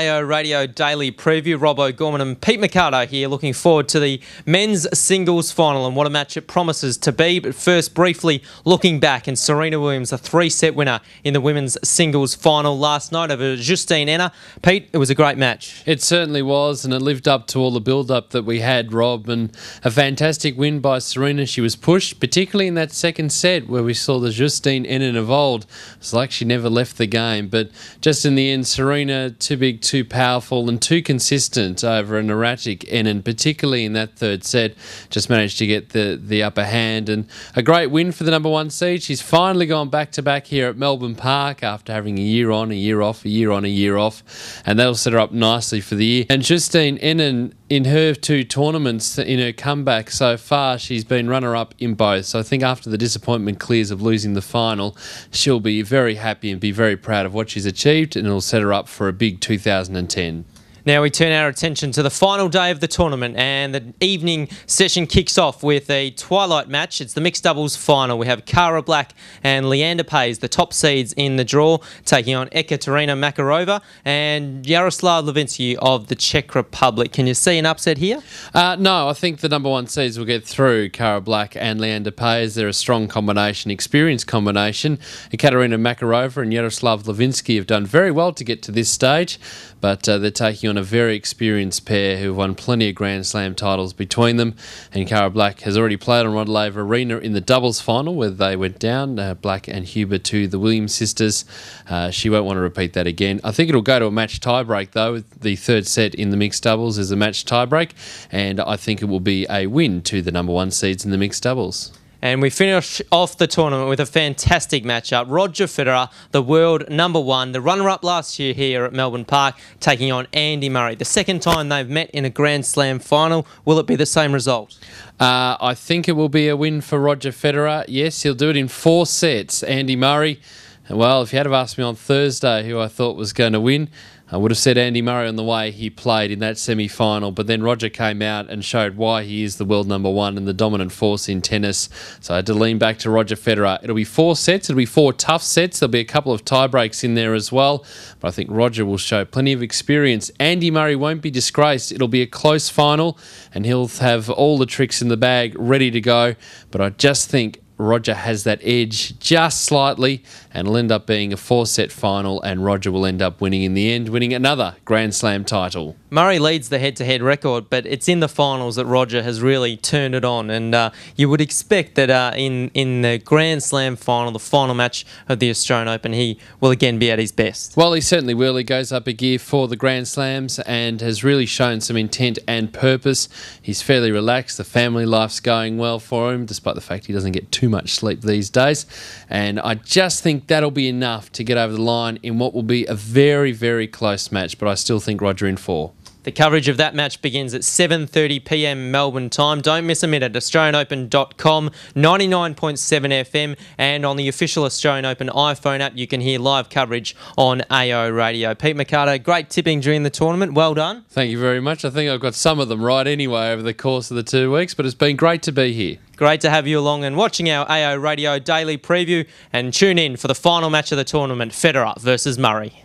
AO Radio Daily Preview. Rob O'Gorman and Pete Marcato here looking forward to the men's singles final and what a match it promises to be. But first, briefly looking back, and Serena Williams, a three set winner in the women's singles final last night over Justine Henin. Pete, it was a great match. It certainly was, and it lived up to all the build up that we had, Rob. And a fantastic win by Serena. She was pushed, particularly in that second set where we saw the Justine Henin of old. It's like she never left the game. But just in the end, Serena, too big too powerful and too consistent over an erratic Henin, particularly in that third set. Just managed to get the, the upper hand and a great win for the number one seed. She's finally gone back to back here at Melbourne Park after having a year on, a year off, a year on, a year off, and that'll set her up nicely for the year. And Justine Henin, in her two tournaments, in her comeback so far, she's been runner up in both. So I think after the disappointment clears of losing the final, she'll be very happy and be very proud of what she's achieved, and it'll set her up for a big 2010. Now we turn our attention to the final day of the tournament and the evening session kicks off with a twilight match. It's the mixed doubles final. We have Cara Black and Leander Paes, the top seeds in the draw, taking on Ekaterina Makarova and Jaroslav Levinsky of the Czech Republic. Can you see an upset here? Uh, no, I think the number one seeds will get through Cara Black and Leander Paes. They're a strong combination, experienced combination. Ekaterina Makarova and Jaroslav Levinsky have done very well to get to this stage, but uh, they're taking on on a very experienced pair who've won plenty of Grand Slam titles between them. And Cara Black has already played on Rod Laver Arena in the doubles final where they went down, uh, Black and Huber to the Williams sisters. Uh, she won't want to repeat that again. I think it'll go to a match tiebreak though. The third set in the mixed doubles is a match tiebreak, and I think it will be a win to the number one seeds in the mixed doubles. And we finish off the tournament with a fantastic matchup. Roger Federer, the world number one, the runner-up last year here at Melbourne Park, taking on Andy Murray. The second time they've met in a Grand Slam final. Will it be the same result? Uh, I think it will be a win for Roger Federer. Yes, he'll do it in four sets. Andy Murray, well, if you had have asked me on Thursday who I thought was going to win, I would have said Andy Murray on the way he played in that semi final, but then Roger came out and showed why he is the world number one and the dominant force in tennis. So I had to lean back to Roger Federer. It'll be four sets, it'll be four tough sets. There'll be a couple of tie breaks in there as well, but I think Roger will show plenty of experience. Andy Murray won't be disgraced. It'll be a close final, and he'll have all the tricks in the bag ready to go. But I just think Roger has that edge just slightly and it'll end up being a four set final, and Roger will end up winning in the end, winning another Grand Slam title. Murray leads the head to head record, but it's in the finals that Roger has really turned it on. And uh, you would expect that uh, in, in the Grand Slam final, the final match of the Australian Open, he will again be at his best. Well, he certainly will. He goes up a gear for the Grand Slams and has really shown some intent and purpose. He's fairly relaxed. The family life's going well for him, despite the fact he doesn't get too much sleep these days. And I just think that'll be enough to get over the line in what will be a very, very close match. But I still think Roger in four. The coverage of that match begins at 7.30pm Melbourne time. Don't miss a minute. AustralianOpen.com, 99.7 FM, and on the official Australian Open iPhone app, you can hear live coverage on AO Radio. Pete Marcato, great tipping during the tournament. Well done. Thank you very much. I think I've got some of them right anyway over the course of the two weeks, but it's been great to be here. Great to have you along and watching our AO Radio daily preview and tune in for the final match of the tournament, Federer versus Murray.